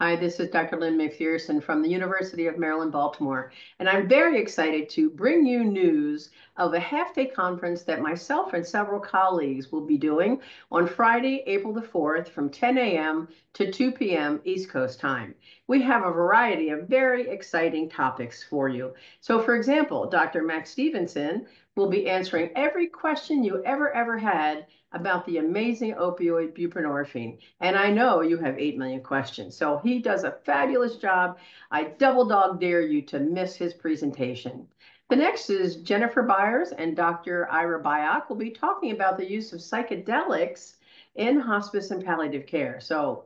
Hi, this is Dr. Lynn McPherson from the University of Maryland, Baltimore, and I'm very excited to bring you news of a half-day conference that myself and several colleagues will be doing on Friday, April the 4th from 10 a.m. to 2 p.m. East Coast time. We have a variety of very exciting topics for you. So for example, Dr. Max Stevenson will be answering every question you ever, ever had about the amazing opioid buprenorphine. And I know you have 8 million questions. So he does a fabulous job. I double dog dare you to miss his presentation. The next is Jennifer Byers and Dr. Ira Byock will be talking about the use of psychedelics in hospice and palliative care. So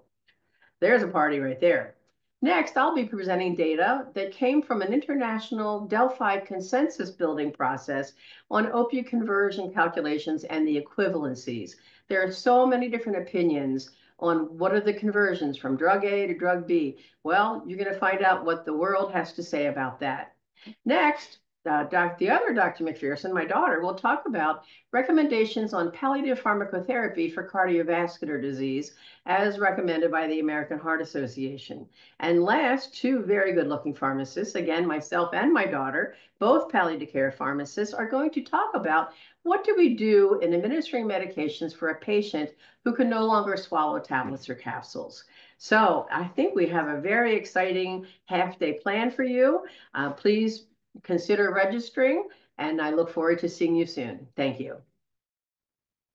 there's a party right there. Next, I'll be presenting data that came from an international Delphi consensus building process on opioid conversion calculations and the equivalencies. There are so many different opinions on what are the conversions from drug A to drug B. Well, you're going to find out what the world has to say about that. Next, uh, doc, the other Dr. McPherson, my daughter, will talk about recommendations on palliative pharmacotherapy for cardiovascular disease as recommended by the American Heart Association. And last, two very good looking pharmacists, again, myself and my daughter, both palliative care pharmacists, are going to talk about what do we do in administering medications for a patient who can no longer swallow tablets or capsules. So I think we have a very exciting half day plan for you. Uh, please consider registering, and I look forward to seeing you soon. Thank you.